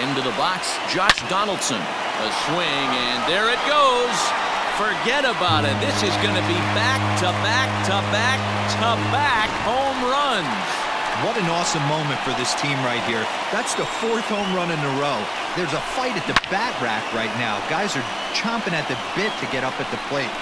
Into the box, Josh Donaldson. A swing, and there it goes. Forget about it. This is going to be back to back to back to back home runs. What an awesome moment for this team right here. That's the fourth home run in a row. There's a fight at the bat rack right now. Guys are chomping at the bit to get up at the plate.